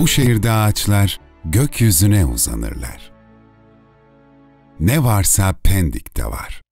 Bu şehirde ağaçlar gökyüzüne uzanırlar. Ne varsa Pendik'te var.